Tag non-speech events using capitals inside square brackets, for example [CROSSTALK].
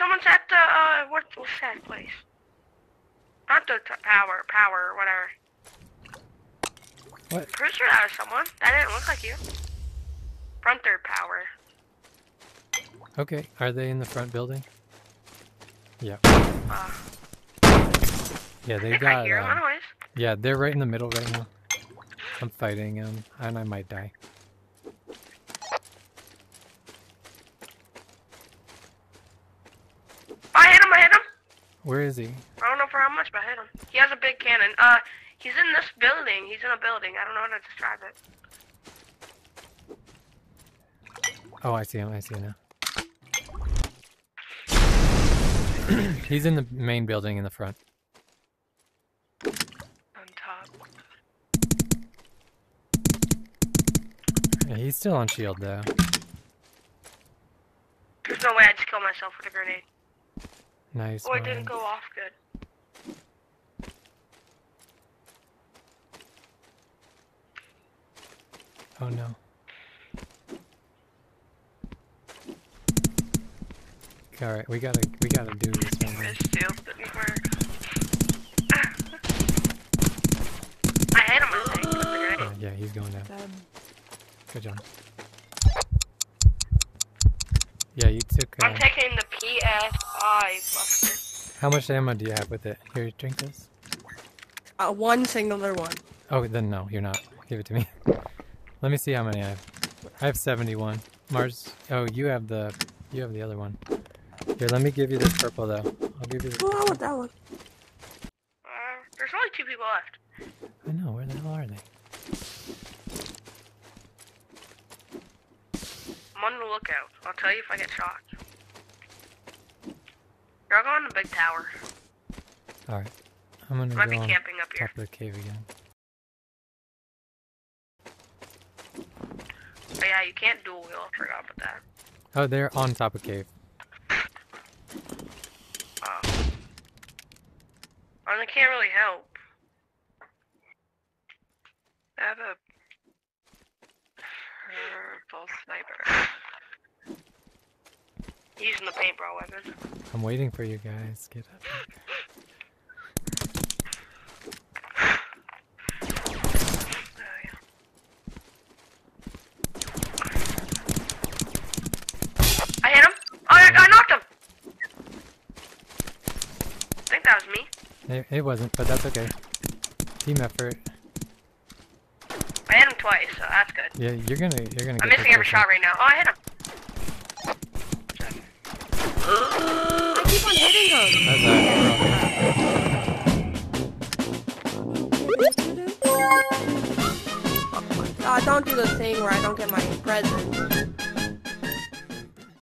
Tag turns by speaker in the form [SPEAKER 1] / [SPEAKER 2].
[SPEAKER 1] someone's at the uh, what, what's that place? Not the t- power, whatever.
[SPEAKER 2] What?
[SPEAKER 1] Pretty sure that was someone. That didn't look like you. Frontier Power.
[SPEAKER 2] Okay, are they in the front building? Yeah.
[SPEAKER 1] Uh,
[SPEAKER 2] Yeah, they got. um, yeah, they're right in the middle right now. I'm fighting them, and I might die.
[SPEAKER 1] I hit him. I hit him.
[SPEAKER 2] Where is he?
[SPEAKER 1] I don't know for how much, but I hit him. He has a big cannon. Uh, he's in this building. He's in a building. I don't know how to describe it.
[SPEAKER 2] Oh, I see him. I see him now. [CLEARS THROAT] He's in the main building in the front.
[SPEAKER 1] On top.
[SPEAKER 2] Yeah, he's still on shield though.
[SPEAKER 1] There's no way I just kill myself with a grenade.
[SPEAKER 2] Nice.
[SPEAKER 1] Oh, it didn't go off good.
[SPEAKER 2] Oh no. All right, we gotta we gotta do this one.
[SPEAKER 1] It
[SPEAKER 2] man.
[SPEAKER 1] still didn't work. I hit him, I think, with
[SPEAKER 2] Yeah, yeah, he's going down.
[SPEAKER 3] Um,
[SPEAKER 2] Good job. Yeah, you took. Uh,
[SPEAKER 1] I'm taking the PSI buster.
[SPEAKER 2] how much ammo do you have with it? Here, drink this.
[SPEAKER 3] uh, one singular one.
[SPEAKER 2] Oh, then no, you're not. Give it to me. [LAUGHS] Let me see how many I have. I have 71. Mars. Oh, you have the. You have the other one. Here, let me give you this purple though. I'll give you. The,
[SPEAKER 3] Oh, I want that one.
[SPEAKER 1] Uh, there's only two people left.
[SPEAKER 2] I know. Where the hell are they?
[SPEAKER 1] I'm on the lookout. I'll tell you if I get shot. You're going to the big tower.
[SPEAKER 2] All right. I'm gonna
[SPEAKER 1] Might
[SPEAKER 2] go
[SPEAKER 1] be
[SPEAKER 2] on
[SPEAKER 1] camping up here.
[SPEAKER 2] top of the cave again.
[SPEAKER 1] But yeah, you can't dual wield. I forgot about that.
[SPEAKER 2] Oh, they're on top of cave.
[SPEAKER 1] Oh. And they can't really help. I have a uh, purple sniper. Using the paintball weapon.
[SPEAKER 2] I'm waiting for you guys. Get up.
[SPEAKER 1] I hit him. Oh, I, I knocked him. I think that was me.
[SPEAKER 2] It, it wasn't, but that's okay. Team effort.
[SPEAKER 1] I hit him twice, so that's good.
[SPEAKER 2] Yeah, you're gonna you're gonna.
[SPEAKER 1] I'm missing every shot right now. Oh, I hit him.
[SPEAKER 3] I keep on hitting them.
[SPEAKER 2] That's
[SPEAKER 3] Uh, don't do the thing where I don't get my present.